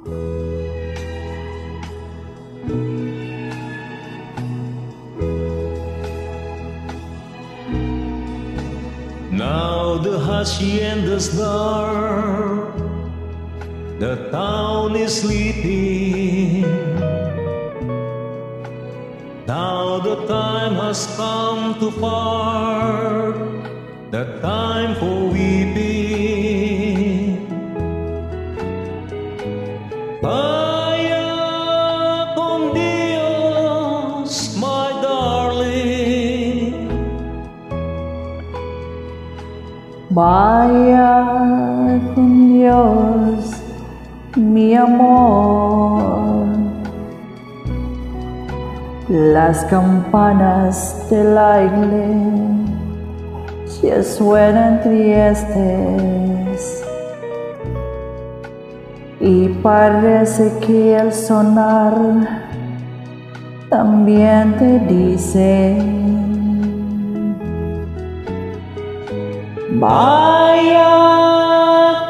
Now the hacienda's dark, the town is sleeping. Now the time has come to part, the time for weeping. Vaya con Dios, mi amor. Las campanas de la iglesia suenan tristes y parece que el sonar también te dice Vaya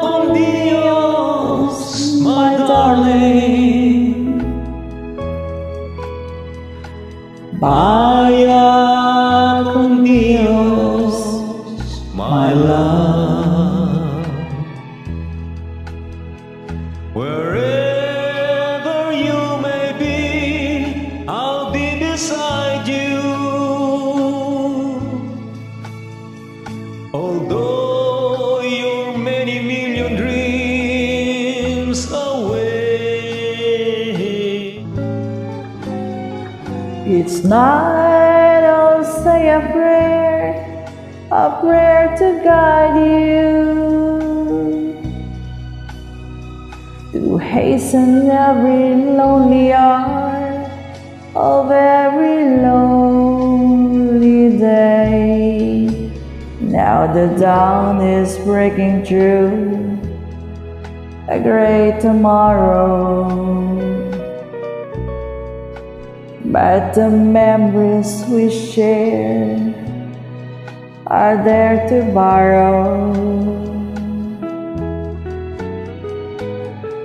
con Dios, my darling. Vaya con Dios, my love. Each night I'll say a prayer, a prayer to guide you, to hasten every lonely hour of every lonely day. Now the dawn is breaking through a great tomorrow. But the memories we share are there to borrow.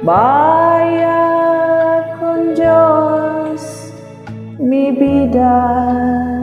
Vaya con Dios, mi vida.